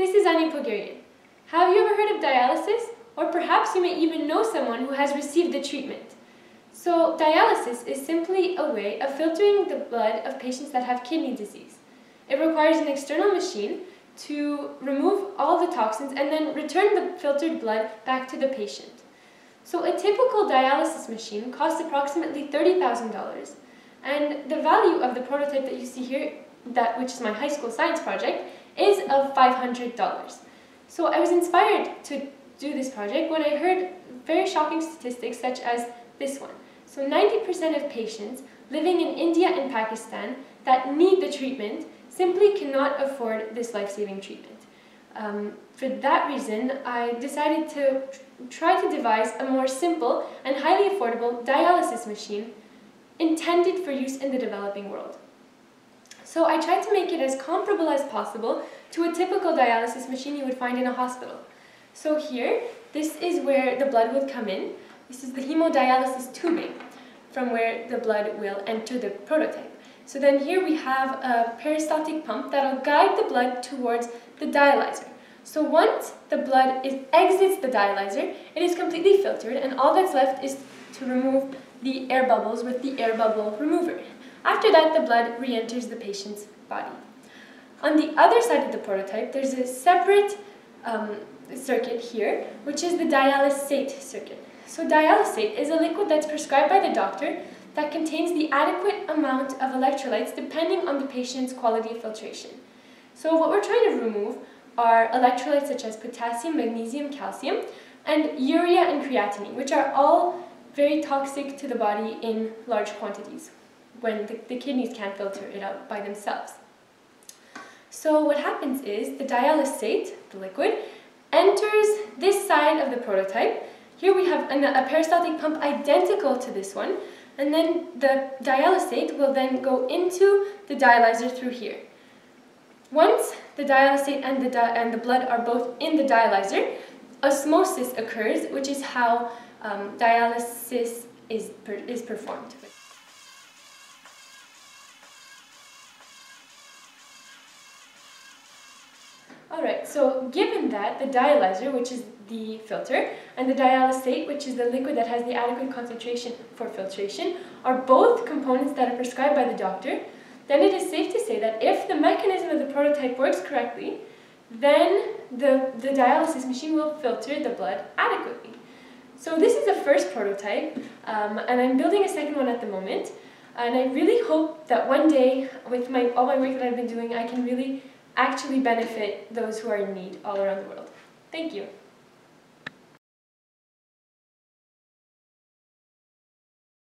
this is Anya Pogharian. Have you ever heard of dialysis? Or perhaps you may even know someone who has received the treatment. So dialysis is simply a way of filtering the blood of patients that have kidney disease. It requires an external machine to remove all the toxins and then return the filtered blood back to the patient. So a typical dialysis machine costs approximately $30,000 and the value of the prototype that you see here, that which is my high school science project, is of $500. So I was inspired to do this project when I heard very shocking statistics such as this one. So 90% of patients living in India and Pakistan that need the treatment simply cannot afford this life-saving treatment. Um, for that reason, I decided to try to devise a more simple and highly affordable dialysis machine intended for use in the developing world. So I tried to make it as comparable as possible to a typical dialysis machine you would find in a hospital. So here, this is where the blood would come in. This is the hemodialysis tubing from where the blood will enter the prototype. So then here we have a peristaltic pump that will guide the blood towards the dialyzer. So once the blood is, exits the dialyzer, it is completely filtered and all that's left is to remove the air bubbles with the air bubble remover. After that, the blood re-enters the patient's body. On the other side of the prototype, there's a separate um, circuit here, which is the dialysate circuit. So dialysate is a liquid that's prescribed by the doctor that contains the adequate amount of electrolytes depending on the patient's quality of filtration. So what we're trying to remove are electrolytes such as potassium, magnesium, calcium, and urea and creatinine, which are all very toxic to the body in large quantities when the, the kidneys can't filter it out by themselves. So what happens is the dialysate, the liquid, enters this side of the prototype. Here we have an, a peristaltic pump identical to this one, and then the dialysate will then go into the dialyzer through here. Once the dialysate and the, di and the blood are both in the dialyzer, osmosis occurs, which is how um, dialysis is, per is performed. Alright, so given that the dialyzer, which is the filter, and the dialysate, which is the liquid that has the adequate concentration for filtration, are both components that are prescribed by the doctor, then it is safe to say that if the mechanism of the prototype works correctly, then the, the dialysis machine will filter the blood adequately. So this is the first prototype, um, and I'm building a second one at the moment, and I really hope that one day, with my, all my work that I've been doing, I can really actually benefit those who are in need all around the world. Thank you.